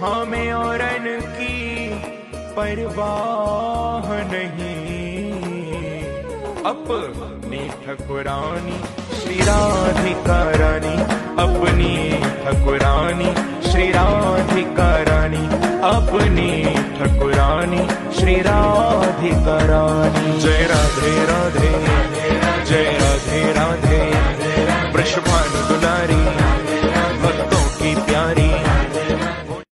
हमें और की परवाह नहीं। अपनी ठकुरानी, श्री राधिका रानी अपनी ठकुरानी, श्री राधिका रानी अपनी ठकुरानी, श्री राधिका रानी जय राधे राधे, जय राधे राधे वृषभानु दुलारी